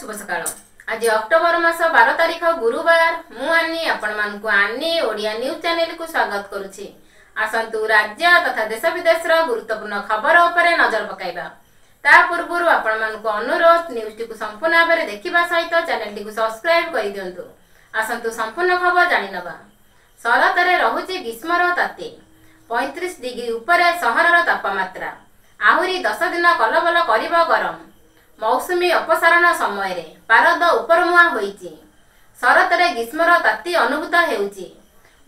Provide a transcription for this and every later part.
ଶୁଭ ସକାଳ। ଆଜି ଅକ୍ଟୋବର ମାସ ବାର ତାରିଖ ଗୁରୁବାର ମୁଁ ଆନି ଆପଣମାନଙ୍କୁ ଆନି ଓଡ଼ିଆ ନ୍ୟୁଜ୍ ଚ୍ୟାନେଲକୁ ସ୍ୱାଗତ କରୁଛି। ଆସନ୍ତୁ ରାଜ୍ୟ ତଥା ଦେଶ ବିଦେଶର ଗୁରୁତ୍ୱପୂର୍ଣ୍ଣ ଖବର ଉପରେ ନଜର ପକାଇବା। ତା ପୂର୍ବରୁ ଆପଣମାନଙ୍କୁ ଅନୁରୋଧ ନ୍ୟୁଜ୍ଟିକୁ ସମ୍ପୂର୍ଣ୍ଣ ଭାବରେ ଦେଖିବା ସହିତ ଚ୍ୟାନେଲଟିକୁ ସବସ୍କ୍ରାଇବ୍ କରିଦିଅନ୍ତୁ। ଆସନ୍ତୁ ସମ୍ପୂର୍ଣ୍ଣ ଖବର ଜାଣିନେବା। ଶରତରେ ରହୁଛି ଗ୍ରୀଷ୍ମର ତାତି। ପଇଁତିରିଶ ଡିଗ୍ରୀ ଉପରେ ସହରର ତାପମାତ୍ରା। ଆହୁରି ଦଶ ଦିନ କଲବଲ କରିବ ଗରମ। ମୌସୁମୀ ଅପସାରଣ ସମୟରେ ପାରଦ ଉପରମୁହାଁ ହୋଇଛି। ଶରତରେ ଗ୍ରୀଷ୍ମର ତାତି ଅନୁଭୂତ ହେଉଛି।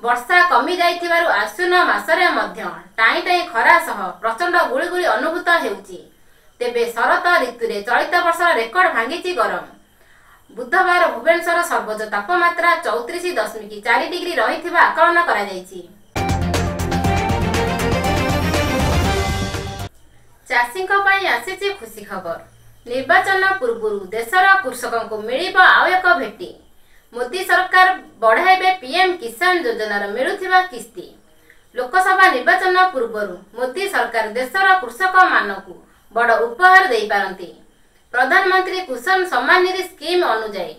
ବର୍ଷା କମି ଯାଇଥିବାରୁ ଆଶ୍ୱିନ ମାସରେ ମଧ୍ୟ ଟାଇଁ ଟାଇଁ ଖରା ସହ ପ୍ରଚଣ୍ଡ ଗୁଳିଗୁଳି ଅନୁଭୂତ ହେଉଛି। ତେବେ ଶରତ ଋତୁରେ ଚଳିତ ବର୍ଷର ରେକର୍ଡ ଭାଙ୍ଗିଛି ଗରମ। ବୁଧବାର ଭୁବନେଶ୍ୱର ସର୍ବୋଚ୍ଚ ତାପମାତ୍ରା ଚଉତିରିଶ ଦଶମିକ ଚାରି ଡିଗ୍ରୀ ରହିଥିବା ଆକଳନ କରାଯାଇଛି। ଚାଷୀଙ୍କ ପାଇଁ ଆସିଛି ଖୁସି ଖବର। ନିର୍ବାଚନ ପୂର୍ବରୁ ଦେଶର କୃଷକଙ୍କୁ ମିଳିବ ଆଉ ଏକ ଭେଟି। ମୋଦି ସରକାର ବଢ଼ାଇବେ ପିଏମ୍ କିଷାନ ଯୋଜନାର ମିଳୁଥିବା କିସ୍ତି। ଲୋକସଭା ନିର୍ବାଚନ ପୂର୍ବରୁ ମୋଦି ସରକାର ଦେଶର କୃଷକମାନଙ୍କୁ ବଡ଼ ଉପହାର ଦେଇପାରନ୍ତି। ପ୍ରଧାନମନ୍ତ୍ରୀ କୁଷନ ସମ୍ମାନ ନିଧି ସ୍କିମ୍ ଅନୁଯାୟୀ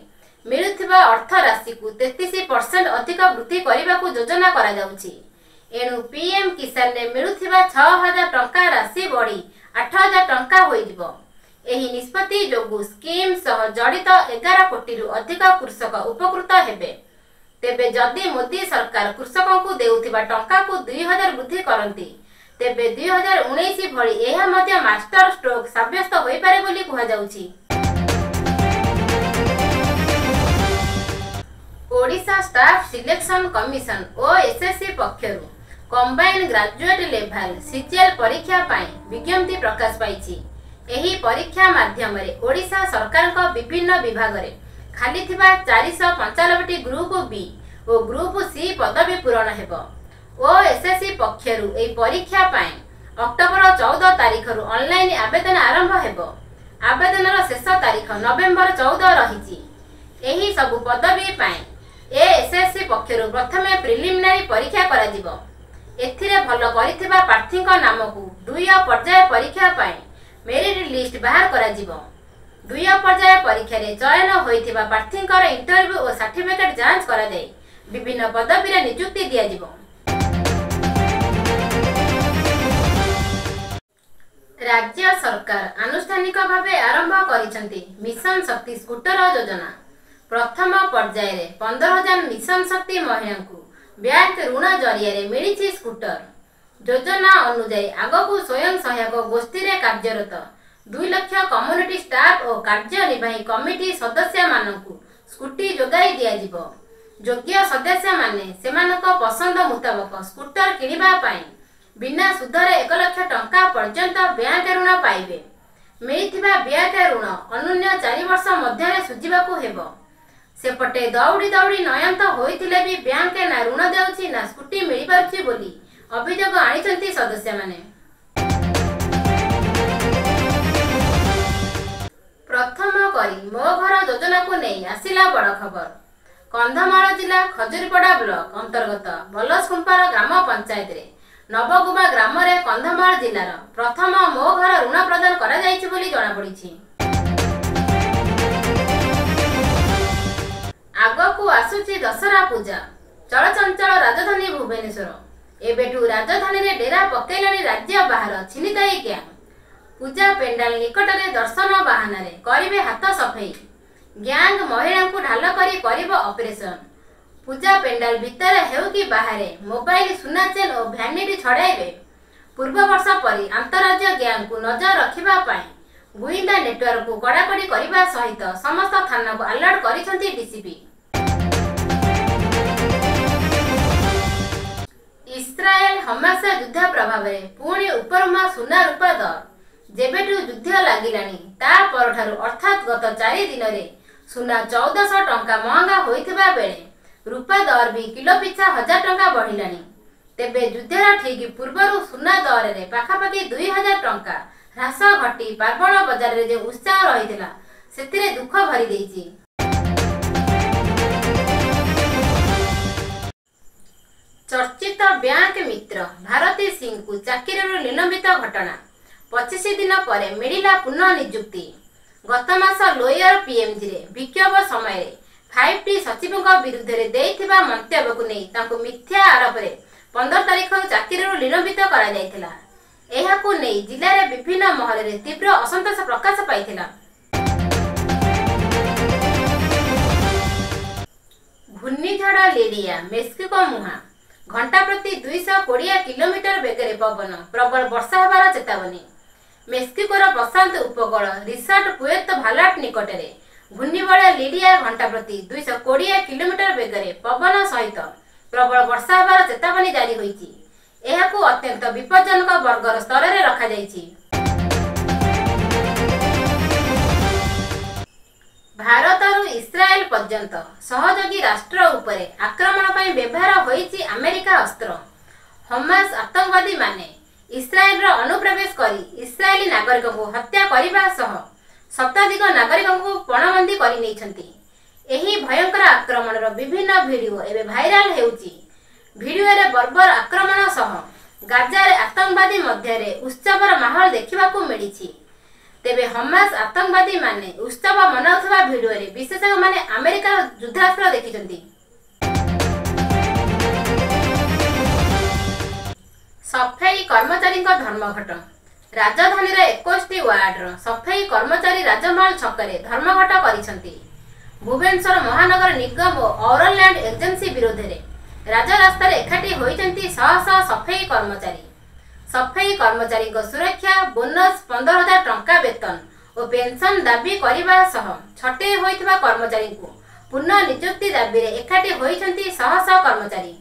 ମିଳୁଥିବା ଅର୍ଥ ରାଶିକୁ ତେତିଶ ପରସେଣ୍ଟ ଅଧିକ ବୃଦ୍ଧି କରିବାକୁ ଯୋଜନା କରାଯାଉଛି। ଏଣୁ ପିଏମ୍ କିଷାନରେ ମିଳୁଥିବା ଛଅ ହଜାର ଟଙ୍କା ରାଶି ବଢ଼ି ଆଠ ହଜାର ଟଙ୍କା ହୋଇଯିବ। ଏହି ନିଷ୍ପତ୍ତି ଯୋଗୁଁ ସ୍କିମ୍ ସହ ଜଡ଼ିତ ଏଗାର କୋଟିରୁ ଅଧିକ କୃଷକ ଉପକୃତ ହେବେ। ତେବେ ଯଦି ମୋଦି ସରକାର କୃଷକଙ୍କୁ ଦେଉଥିବା ଟଙ୍କାକୁ ଦୁଇ ହଜାର ବୃଦ୍ଧି କରନ୍ତି ତେବେ ଦୁଇ ହଜାର ଉଣେଇଶ ଭଳି ଏହା ମଧ୍ୟ ମାଷ୍ଟର ଷ୍ଟ୍ରୋକ୍ ସାବ୍ୟସ୍ତ ହୋଇପାରେ ବୋଲି କୁହାଯାଉଛି। Odisha staff selection commission O SSC ପକ୍ଷରୁ କମ୍ବାଇନ୍ ଗ୍ରାଜୁଏଟ୍ ଲେଭେଲ୍ ସିଜିଏଲ୍ ପରୀକ୍ଷା ପାଇଁ ବିଜ୍ଞପ୍ତି ପ୍ରକାଶ ପାଇଛି। ଏହି ପରୀକ୍ଷା ମାଧ୍ୟମରେ ଓଡ଼ିଶା ସରକାରଙ୍କ ବିଭିନ୍ନ ବିଭାଗରେ ଖାଲି ଥିବା ଚାରିଶହ ପଞ୍ଚାନବେଟି ଗ୍ରୁପ ବି ଓ ଗ୍ରୁପ ସି ପଦବୀ ପୂରଣ ହେବ। ଓ ଏସ୍ଏସ୍ସି ପକ୍ଷରୁ ଏହି ପରୀକ୍ଷା ପାଇଁ ଅକ୍ଟୋବର ଚଉଦ ତାରିଖରୁ ଅନଲାଇନ୍ ଆବେଦନ ଆରମ୍ଭ ହେବ। ଆବେଦନର ଶେଷ ତାରିଖ ନଭେମ୍ବର ଚଉଦ ରହିଛି। ଏହି ସବୁ ପଦବୀ ପାଇଁ ଏଏସ୍ଏସ୍ସି ପକ୍ଷରୁ ପ୍ରଥମେ ପ୍ରିଲିମିନାରୀ ପରୀକ୍ଷା କରାଯିବ। ଏଥିରେ ଭଲ କରିଥିବା ପ୍ରାର୍ଥୀଙ୍କ ନାମକୁ ଦୁଇ ପର୍ଯ୍ୟାୟ ପରୀକ୍ଷା ପାଇଁ ମେରିଟ୍ ଲିଷ୍ଟ ବାହାର କରାଯିବ। ଦୁଇ ପର୍ଯ୍ୟାୟ ପରୀକ୍ଷାରେ ଚୟନ ହୋଇଥିବା ପ୍ରାର୍ଥୀଙ୍କର ଇଣ୍ଟରଭ୍ୟୁ ଓ ସାର୍ଟିଫିକେଟ୍ ଯାଞ୍ଚ କରାଯାଇ ବିଭିନ୍ନ ପଦବୀରେ ନିଯୁକ୍ତି ଦିଆଯିବ। ରାଜ୍ୟ ସରକାର ଆନୁଷ୍ଠାନିକ ଭାବେ ଆରମ୍ଭ କରିଛନ୍ତି ମିଶନ ଶକ୍ତି ସ୍କୁଟର ଯୋଜନା। ପ୍ରଥମ ପର୍ଯ୍ୟାୟରେ ପନ୍ଦର ହଜାର ମିଶନ ଶକ୍ତି ମହିଳାଙ୍କୁ ବ୍ୟାଙ୍କ ଋଣ ଜରିଆରେ ମିଳିଛି ସ୍କୁଟର। ଯୋଜନା ଅନୁଯାୟୀ ଆଗକୁ ସ୍ୱୟଂ ସହାୟକ ଗୋଷ୍ଠୀରେ କାର୍ଯ୍ୟରତ ଦୁଇ ଲକ୍ଷ କମ୍ୟୁନିଟି ଷ୍ଟାଫ୍ ଓ କାର୍ଯ୍ୟନିର୍ବାହୀ କମିଟି ସଦସ୍ୟମାନଙ୍କୁ ସ୍କୁଟି ଯୋଗାଇ ଦିଆଯିବ। ଯୋଗ୍ୟ ସଦସ୍ୟମାନେ ସେମାନଙ୍କ ପସନ୍ଦ ମୁତାବକ ସ୍କୁଟର କିଣିବା ପାଇଁ ବିନା ସୁଧରେ ଏକ ଲକ୍ଷ ଟଙ୍କା ପର୍ଯ୍ୟନ୍ତ ବ୍ୟାଙ୍କ ଋଣ ପାଇବେ। ମିଳିଥିବା ବ୍ୟାଙ୍କ ଋଣ ଅନ୍ୟୁନ ଚାରି ବର୍ଷ ମଧ୍ୟରେ ସୁଝିବାକୁ ହେବ। ସେପଟେ ଦୌଡ଼ି ଦୌଡ଼ି ନୟନ୍ତ ହୋଇଥିଲେ ବି ବ୍ୟାଙ୍କ ନା ଋଣ ଦେଉଛି ନା ସ୍କୁଟି ମିଳିପାରୁଛି ବୋଲି ଅଭିଯୋଗ ଆଣିଛନ୍ତି ସଦସ୍ୟମାନେ। ପ୍ରଥମ କରି ମୋ ଘର ଯୋଜନାକୁ ନେଇ ଆସିଲା ବଡ଼ ଖବର। କନ୍ଧମାଳ ଜିଲ୍ଲା ଖଜୁରୀପଡ଼ା ବ୍ଲକ ଅନ୍ତର୍ଗତ ବଲସକୁମ୍ପାର ଗ୍ରାମ ପଞ୍ଚାୟତରେ ନବଗୁମା ଗ୍ରାମରେ କନ୍ଧମାଳ ଜିଲ୍ଲାର ପ୍ରଥମ ମୋ ଘର ଋଣ ପ୍ରଦାନ କରାଯାଇଛି ବୋଲି ଜଣାପଡ଼ିଛି। ଆଗକୁ ଆସୁଛି ଦଶହରା ପୂଜା ଚଳଚଞ୍ଚଳ ରାଜଧାନୀ ଭୁବନେଶ୍ୱର। ଏବେଠୁ ରାଜଧାନୀରେ ଡେରା ପକେଇଲାଣି ରାଜ୍ୟ ବାହାର ଛିନିତାଇ ଗ୍ୟାଙ୍ଗ ପୂଜା ପେଣ୍ଡାଲ ନିକଟରେ ଦର୍ଶନ ବାହାନାରେ କରିବେ ହାତ ସଫେଇ। ଗ୍ୟାଙ୍ଗ ମହିଳାଙ୍କୁ ଢାଲ କରି କରିବ ଅପରେସନ। ପୂଜା ପେଣ୍ଡାଲ ଭିତରେ ହେଉ କି ବାହାରେ ମୋବାଇଲ ସୁନା ଚେନ୍ ଓ ଭ୍ୟାନିଟି ଛଡ଼ାଇବେ। ପୂର୍ବ ବର୍ଷ ପରି ଆନ୍ତଃରାଜ୍ୟ ଗ୍ୟାଙ୍ଗକୁ ନଜର ରଖିବା ପାଇଁ ଗୁଇନ୍ଦା ନେଟୱାର୍କକୁ କଡ଼ାକଡ଼ି କରିବା ସହିତ ସମସ୍ତ ଥାନାକୁ ଆଲର୍ଟ କରିଛନ୍ତି ଡିସିପି। ଇସ୍ରାଏଲ ହମାସ ଯୁଦ୍ଧ ପ୍ରଭାବରେ ପୁଣି ଉପରମା ସୁନା ରୂପା ଦର ଯେବେଠୁ ଯୁଦ୍ଧ ଲାଗିଲାଣି ତା ପରଠାରୁ ଅର୍ଥାତ୍ ଗତ ଚାରି ଦିନରେ ସୁନା ଚଉଦଶହ ଟଙ୍କା ମହଙ୍ଗା ହୋଇଥିବା ବେଳେ ରୂପା ଦର ବି କିଲୋ ପିଛା ହଜାର ଟଙ୍କା ବଢ଼ିଲାଣି। ତେବେ ଯୁଦ୍ଧର ଠିକ୍ ପୂର୍ବରୁ ସୁନା ଦରରେ ପାଖାପାଖି ଦୁଇ ହଜାର ଟଙ୍କା ହ୍ରାସ ଘଟି ପାର୍ବଣ ବଜାରରେ ଯେଉଁ ଉତ୍ସାହ ରହିଥିଲା ସେଥିରେ ଦୁଃଖ ଭରି ଦେଇଛି ଚର୍ଚ୍ଚିତ ବ୍ୟାଙ୍କ ମିତ୍ର ଭାରତୀ ସିଂଙ୍କୁ ଚାକିରିରୁ ନିଲମ୍ବିତ ଘଟଣା। ପଚିଶ ଦିନ ପରେ ମିଳିଲା ପୁନଃ ନିଯୁକ୍ତି। ଗତ ମାସ ଲୋୟର ପିଏମଜିରେ ବିକ୍ଷୋଭ ସମୟରେ ଫାଇଭ ଟି ସଚିବଙ୍କ ବିରୁଦ୍ଧରେ ଦେଇଥିବା ମନ୍ତବ୍ୟକୁ ନେଇ ତାଙ୍କୁ ମିଥ୍ୟା ଆରୋପରେ ପନ୍ଦର ତାରିଖ ଚାକିରିରୁ ନିଲମ୍ବିତ କରାଯାଇଥିଲା। ଏହାକୁ ନେଇ ଜିଲ୍ଲାରେ ବିଭିନ୍ନ ମହଲରେ ତୀବ୍ର ଅସନ୍ତୋଷ ପ୍ରକାଶ ପାଇଥିଲା। ଘୂର୍ଣ୍ଣିଝଡ଼ ଲିଡିଆ ମେକ୍ସିକୋ ମୁହାଁ। ଘଣ୍ଟା ପ୍ରତି ଦୁଇଶହ କୋଡ଼ିଏ କିଲୋମିଟର ବେଗରେ ପବନ ପ୍ରବଳ ବର୍ଷା ହେବାର ଚେତାବନୀ। ମେକ୍ସିକୋର ପ୍ରଶାନ୍ତ ଉପକୂଳ ରିସର୍ଟ ପୁଏତ ଭାଲାଟ ନିକଟରେ। ଘୂର୍ଣ୍ଣିବଳୟ ଲିଡିଆ ଘଣ୍ଟା ପ୍ରତି ଦୁଇଶହ କୋଡ଼ିଏ କିଲୋମିଟର ବେଗରେ ପବନ ସହିତ ପ୍ରବଳ ବର୍ଷା ହେବାର ଚେତାବନୀ ଜାରି ହୋଇଛି। ଏହାକୁ ଅତ୍ୟନ୍ତ ବିପଜ୍ଜନକ ବର୍ଗର ସ୍ତରରେ ରଖାଯାଇଛି। ପର୍ଯ୍ୟନ୍ତ। ସହଯୋଗୀ ରାଷ୍ଟ୍ର ଉପରେ ଆକ୍ରମଣ ପାଇଁ ବ୍ୟବହାର ହୋଇଛି ଆମେରିକା ଅସ୍ତ୍ର। ହମାସ ଆତଙ୍କବାଦୀ ମାନେ ଇସ୍ରାଏଲର ଅନୁପ୍ରବେଶ କରି ଇସ୍ରାଏଲି ନାଗରିକଙ୍କୁ ହତ୍ୟା କରିବା ସହ ଶତାଧିକ ନାଗରିକଙ୍କୁ ପଣବନ୍ଦୀ କରିନେଇଛନ୍ତି। ଏହି ଭୟଙ୍କର ଆକ୍ରମଣର ବିଭିନ୍ନ ଭିଡିଓ ଏବେ ଭାଇରାଲ ହେଉଛି। ଭିଡିଓରେ ବର୍ବର ଆକ୍ରମଣ ସହ ଗାଜାରେ ଆତଙ୍କବାଦୀ ମଧ୍ୟରେ ଉତ୍ସବର ମାହୋଲ ଦେଖିବାକୁ ମିଳିଛି। ତେବେ ହମାସ ଆତଙ୍କବାଦୀ ମାନେ ଉତ୍ସବ ମନାଉଥିବା ଭିଡିଓରେ ବିଶେଷଜ୍ଞମାନେ ଆମେରିକାର ଯୁଦ୍ଧାସ୍ତ୍ର ଦେଖିଛନ୍ତି। ସଫେଇ କର୍ମଚାରୀଙ୍କ ଧର୍ମଘଟ। ରାଜଧାନୀର ଏକୋଇଶଟି ୱାର୍ଡର ସଫେଇ କର୍ମଚାରୀ ରାଜମହଲ ଛକରେ ଧର୍ମଘଟ କରିଛନ୍ତି। ଭୁବନେଶ୍ୱର ମହାନଗର ନିଗମ ଓ ଅରଲ୍ୟାଣ୍ଡ ଏଜେନ୍ସି ବିରୋଧରେ ରାଜରାସ୍ତାରେ ଏକାଠି ହୋଇଛନ୍ତି ଶହ ଶହ ସଫେଇ କର୍ମଚାରୀ। ସଫେଇ କର୍ମଚାରୀଙ୍କ ସୁରକ୍ଷା ବୋନସ ପନ୍ଦର ହଜାର ଟଙ୍କା ବେତନ ଓ ପେନସନ ଦାବି କରିବା ସହ ଛଟେଇ ହୋଇଥିବା କର୍ମଚାରୀଙ୍କୁ ପୁନଃ ନିଯୁକ୍ତି ଦାବିରେ ଏକାଠି ହୋଇଛନ୍ତି ଶହ ଶହ କର୍ମଚାରୀ।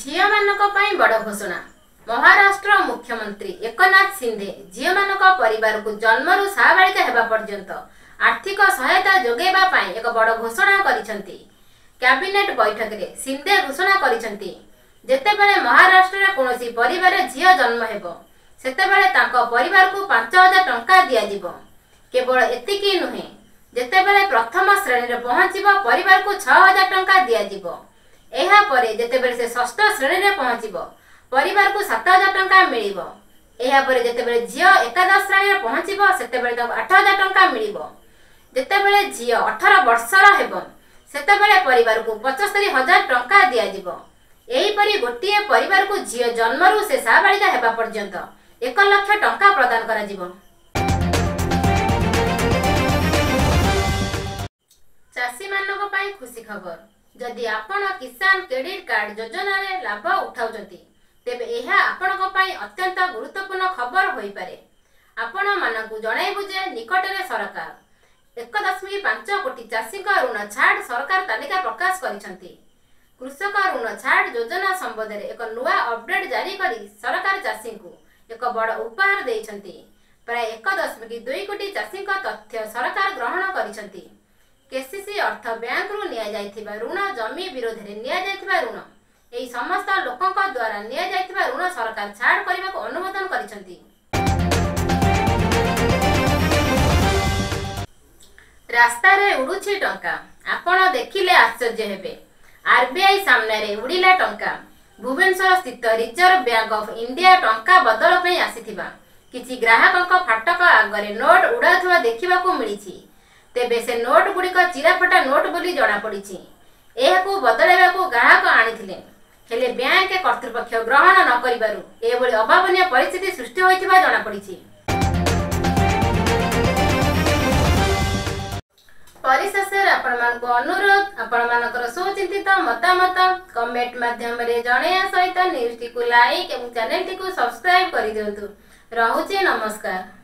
ଝିଅମାନଙ୍କ ପାଇଁ ବଡ଼ ଘୋଷଣା। ମହାରାଷ୍ଟ୍ର ମୁଖ୍ୟମନ୍ତ୍ରୀ ଏକନାଥ ସିନ୍ଧେ ଝିଅମାନଙ୍କ ପରିବାରକୁ ଜନ୍ମରୁ ସାବାଳିକା ହେବା ପର୍ଯ୍ୟନ୍ତ ଆର୍ଥିକ ସହାୟତା ଯୋଗାଇବା ପାଇଁ ଏକ ବଡ଼ ଘୋଷଣା କରିଛନ୍ତି। କ୍ୟାବିନେଟ ବୈଠକରେ ସିନ୍ଧେ ଘୋଷଣା କରିଛନ୍ତି। ଯେତେବେଳେ ମହାରାଷ୍ଟ୍ରରେ କୌଣସି ପରିବାରରେ ଝିଅ ଜନ୍ମ ହେବ ସେତେବେଳେ ତାଙ୍କ ପରିବାରକୁ ପାଞ୍ଚ ହଜାର ଟଙ୍କା ଦିଆଯିବ। କେବଳ ଏତିକି ନୁହେଁ ଯେତେବେଳେ ପ୍ରଥମ ଶ୍ରେଣୀରେ ପହଞ୍ଚିବ ପରିବାରକୁ ଛଅ ହଜାର ଟଙ୍କା ଦିଆଯିବ। ଏହାପରେ ଯେତେବେଳେ ସେ ଷଷ୍ଠ ଶ୍ରେଣୀରେ ପହଞ୍ଚିବ ପରିବାରକୁ ସାତ ହଜାର ଟଙ୍କା ମିଳିବ। ଏହାପରେ ଯେତେବେଳେ ଝିଅ ଏକାଦଶ ଶ୍ରେଣୀରେ ପହଞ୍ଚିବ ସେତେବେଳେ ତାଙ୍କୁ ଆଠ ହଜାର ଟଙ୍କା ମିଳିବ। ଯେତେବେଳେ ଝିଅ ଅଠର ବର୍ଷର ହେବ ସେତେବେଳେ ପରିବାରକୁ ପଚସ୍ତରୀ ହଜାର ଟଙ୍କା ଦିଆଯିବ ଏହିପରି ଗୋଟିଏ ପରିବାରକୁ ଝିଅ ଜନ୍ମରୁ ସେ ସାବାଳିକା ହେବା ପର୍ଯ୍ୟନ୍ତ ଏକ ଲକ୍ଷ ଟଙ୍କା ପ୍ରଦାନ କରାଯିବ ଚାଷୀମାନଙ୍କ ପାଇଁ ଖୁସି ଖବର ଯଦି ଆପଣ କିଷାନ କ୍ରେଡିଟ୍ କାର୍ଡ ଯୋଜନାରେ ଲାଭ ଉଠାଉଛନ୍ତି ତେବେ ଏହା ଆପଣଙ୍କ ପାଇଁ ଅତ୍ୟନ୍ତ ଗୁରୁତ୍ୱପୂର୍ଣ୍ଣ ଖବର ହୋଇପାରେ ଆପଣମାନଙ୍କୁ ଜଣାଇବୁ ଯେ ନିକଟରେ ସରକାର ଏକ ଦଶମିକ ପାଞ୍ଚ କୋଟି ଚାଷୀଙ୍କ ଋଣ ଛାଡ଼ ସରକାର ତାଲିକା ପ୍ରକାଶ କରିଛନ୍ତି। କୃଷକ ଋଣ ଛାଡ଼ ଯୋଜନା ସମ୍ବନ୍ଧରେ ଏକ ନୂଆ ଅପଡେଟ୍ ଜାରି କରି ସରକାର ଚାଷୀଙ୍କୁ ଏକ ବଡ଼ ଉପହାର ଦେଇଛନ୍ତି। ପ୍ରାୟ ଏକ ଦଶମିକ ଦୁଇ କୋଟି ଚାଷୀଙ୍କ ତଥ୍ୟ ସରକାର ଗ୍ରହଣ କରିଛନ୍ତି। କେସିସି ଅର୍ଥ ବ୍ୟାଙ୍କରୁ ନିଆଯାଇଥିବା ଋଣ ଜମି ବିରୋଧରେ ନିଆଯାଇଥିବା ଋଣ ଏହି ସମସ୍ତ ଲୋକଙ୍କ ଦ୍ୱାରା ନିଆଯାଇଥିବା ଋଣ ସରକାର ଛାଡ଼ କରିବାକୁ ଅନୁମୋଦନ କରିଛନ୍ତି। ରାସ୍ତାରେ ଉଡୁଛି ଟଙ୍କା। ଆପଣ ଦେଖିଲେ ଆଶ୍ଚର୍ଯ୍ୟ ହେବେ। ଆରବିଆଇ ସାମ୍ନାରେ ଉଡ଼ିଲା ଟଙ୍କା। ଭୁବନେଶ୍ୱର ସ୍ଥିତ ରିଜର୍ଭ ବ୍ୟାଙ୍କ ଅଫ୍ ଇଣ୍ଡିଆ ଟଙ୍କା ବଦଳ ପାଇଁ ଆସିଥିବା। କିଛି ଗ୍ରାହକଙ୍କ ଫାଟକ ଆଗରେ ନୋଟ ଉଡ଼ାଉଥିବା ଦେଖିବାକୁ ମିଳିଛି। ତେବେ ସେ ନୋଟ ଗୁଡ଼ିକ ଚିରାଫଟା ନୋଟ ବୋଲି ଜଣାପଡ଼ିଛି। ଏହାକୁ ବଦଳାଇବାକୁ ଗ୍ରାହକ ଆଣିଥିଲେ। ହେଲେ ବ୍ୟାଙ୍କ କର୍ତ୍ତୃପକ୍ଷ ଗ୍ରହଣ ନ କରିବାରୁ ଏଭଳି ଅଭାବନୀୟ ପରିସ୍ଥିତି ସୃଷ୍ଟି ହୋଇଥିବା ଜଣାପଡ଼ିଛି। ପରିଶେଷରେ ଆପଣମାନଙ୍କୁ ଅନୁରୋଧ ଆପଣମାନଙ୍କର ସୁଚିନ୍ତିତ ମତାମତ କମେଣ୍ଟ ମାଧ୍ୟମରେ ଜଣାଇବା ସହିତ ନ୍ୟୁଜଟିକୁ ଲାଇକ୍ ଏବଂ ଚ୍ୟାନେଲଟିକୁ ସବସ୍କ୍ରାଇବ କରିଦିଅନ୍ତୁ। ରହୁଛି ନମସ୍କାର।